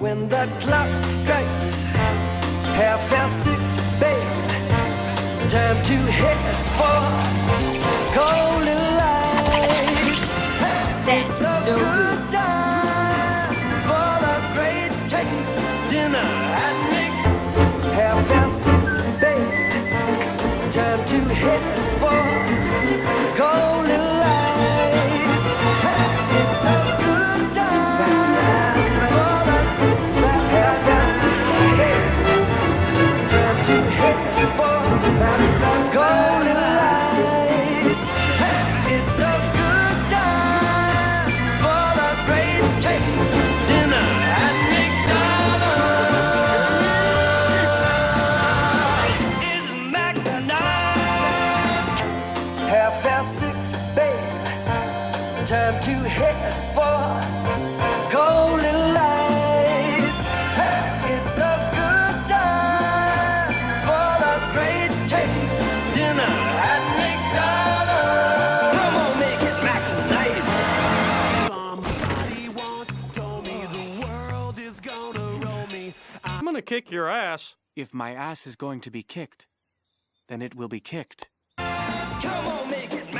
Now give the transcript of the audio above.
When the clock strikes half past six, babe, time to head for golden light. That's It's a no good good. time for the great taste dinner at Nick. Half past six, babe, time to head for golden light. It's a good time Time to head for golden light. It's a good time for the great taste dinner at McDonald's. Come on, make it Mac tonight. Somebody once told me the world is gonna roll me. I'm gonna kick your ass. If my ass is going to be kicked, then it will be kicked. Come on, make it